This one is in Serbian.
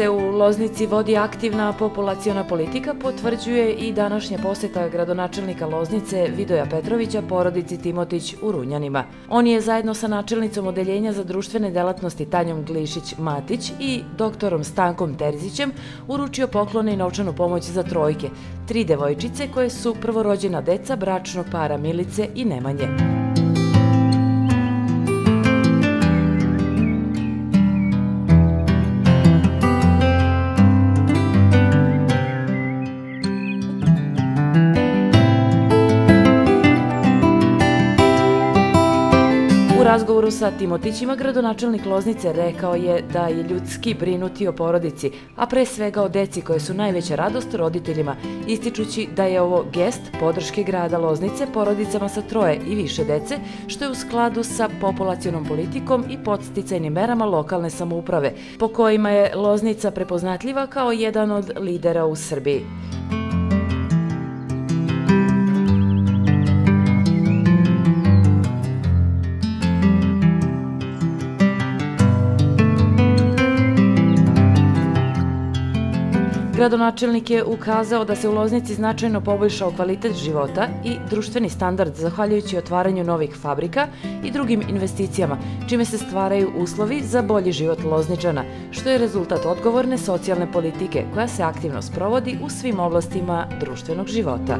se u Loznici vodi aktivna populaciona politika potvrđuje i današnja poseta gradonačelnika Loznice Vidoja Petrovića porodici Timotić u Runjanima. On je zajedno sa načelnicom Odeljenja za društvene delatnosti Tanjom Glišić-Matić i doktorom Stankom Terzićem uručio poklone i novčanu pomoć za trojke, tri devojčice koje su prvorođena deca bračnog para Milice i Nemanje. U razgovoru sa Timotićima gradonačelnik Loznice rekao je da je ljudski brinuti o porodici, a pre svega o deci koje su najveća radost roditeljima, ističući da je ovo gest podrške grada Loznice porodicama sa troje i više dece, što je u skladu sa populacionom politikom i podsticajnim merama lokalne samouprave, po kojima je Loznica prepoznatljiva kao jedan od lidera u Srbiji. Gradonačelnik je ukazao da se u Loznici značajno poboljšao kvalitet života i društveni standard zahvaljujući otvaranju novih fabrika i drugim investicijama, čime se stvaraju uslovi za bolji život Lozničana, što je rezultat odgovorne socijalne politike koja se aktivno sprovodi u svim oblastima društvenog života.